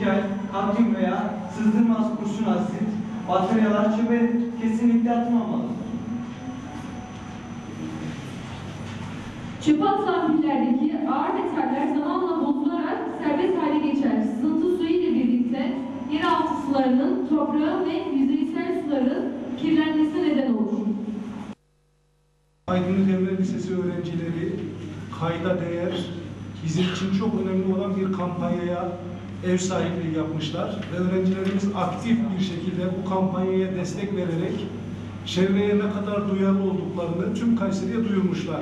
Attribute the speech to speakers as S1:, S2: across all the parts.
S1: nikel, kadmiyum veya sızdırmaz kurşun asit, bataryalar çöpe kesinlikle atılmamalı.
S2: Çöpe atılan pillerdeki ağır metaller zamanla bozularak serbest hale geçer. Sızıntı suyu ile birlikte yeraltı sularının, toprağın ve yüzeysel suların kirlenmesine neden olur.
S3: Aydınlık Emre Lisesi öğrencileri kayda değer, bizim için çok önemli olan bir kampanyaya ev sahipliği yapmışlar ve öğrencilerimiz aktif bir şekilde bu kampanyaya destek vererek çevreye ne kadar duyarlı olduklarını tüm Kayseri'ye duyurmuşlar.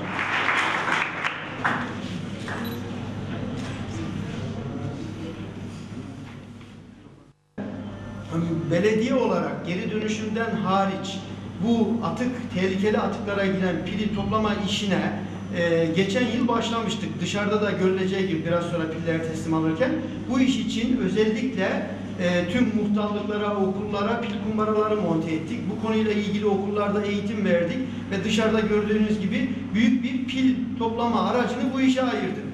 S4: Hani belediye olarak geri dönüşümden hariç bu atık, tehlikeli atıklara giren pili toplama işine e, geçen yıl başlamıştık. Dışarıda da görüleceği gibi biraz sonra piller teslim alırken bu iş için özellikle e, tüm muhtarlıklara, okullara pil kumbaraları monte ettik. Bu konuyla ilgili okullarda eğitim verdik ve dışarıda gördüğünüz gibi büyük bir pil toplama aracını bu işe ayırdık.